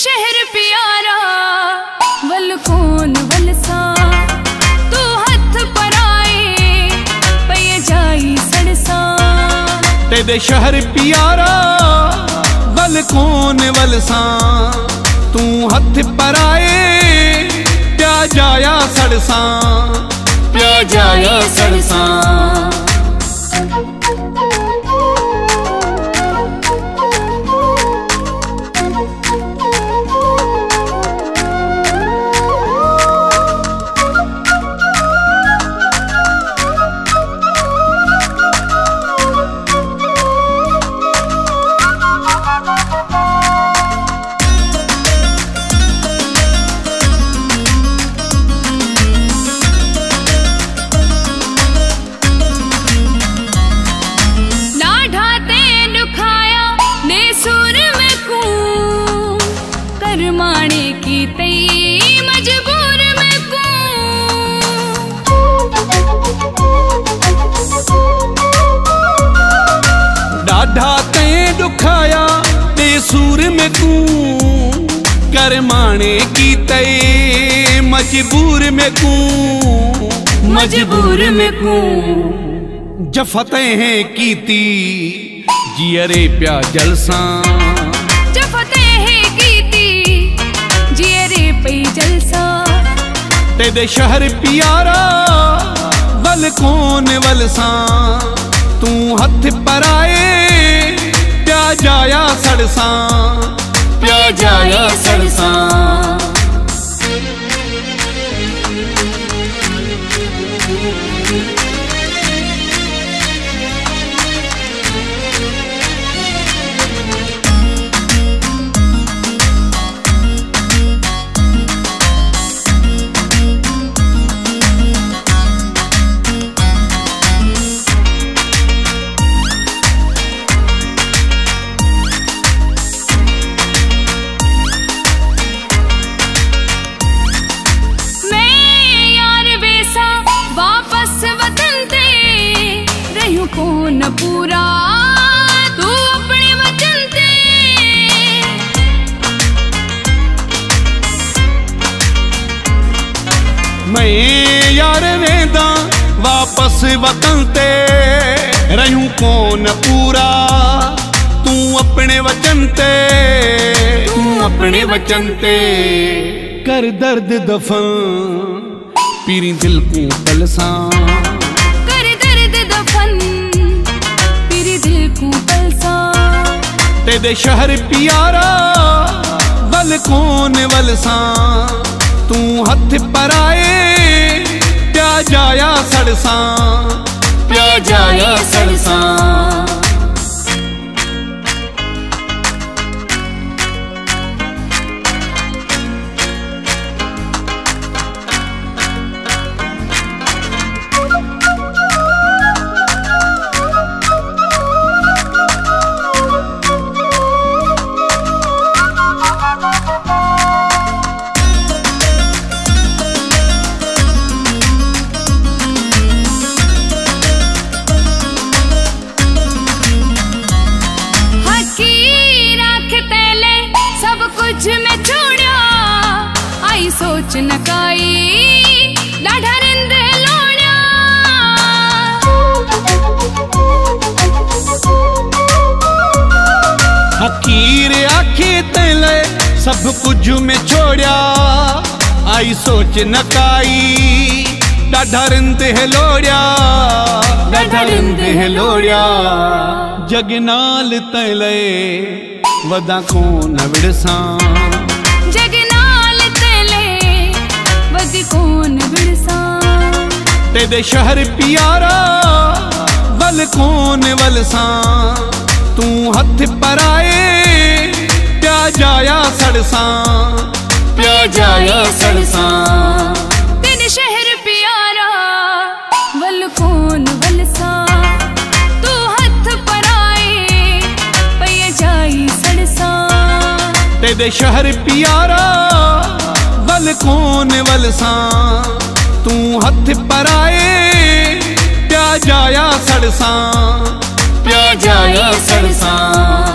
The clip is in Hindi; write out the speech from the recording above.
ਸ਼ਹਿਰ ਪਿਆਰਾ ਵੱਲ ਕੋਨ ਵੱਲ ਸਾ ਤੂੰ ਹੱਥ ਪਰਾਏ ਪਈ ਜਾਈ ਸੜਸਾ ਤੇਰੇ ਸ਼ਹਿਰ ਪਿਆਰਾ ਵੱਲ ਕੋਨ ਵੱਲ ਸਾ ਤੂੰ ਹੱਥ ਪਰਾਏ ਪਿਆ ਜਾਇਆ ਸੜਸਾ ਪਿਆ ਜਾਇਆ ਸੜਸਾ सूर में कू। कर माने की तय मजबूर में कू। मजबूर में कू। जफते हैं कीती जियरे प्या जलसा। तेरे शहर प्यारा बल कौन वलसा तू हथ पराए प्या जाया सड़सा प्या जाया सड़सा। न पूरा तू अपने वचन ते मैं यार वेदा वापस वतन ते रहूँ कौन पूरा तू अपने वचन ते तू अपने वचन ते कर दर्द दफन पीरी दिल को पलसा तेरे शहर प्यारा वल कौन वलसा तू हथ पराए प्या जाया सड़सा प्या जाया सड़सा सोच हकीर आखे तले सब कुछ में छोड़िया। आई सोच नकाई ॾाढा रिंद है लोड़िया ॾाढा रिंद है लोड़िया जगनाल तले वदा कोन विड़सा। तेरे शहर प्यारा वल कौन वलसा? तू हथ पराए सड़सा। प्या जाया सड़सा। तेरे शहर प्यारा वल कौन वलसा? तू हथ पराए पय जाई सड़सा। तेरे शहर प्यारा वल कौन वलसा? ਤੂੰ ਹੱਥ ਪਰਾਏ ਪਿਆ ਜਾਇਆ ਸੜਸਾਂ ਪਿਆ ਜਾਇਆ ਸੜਸਾਂ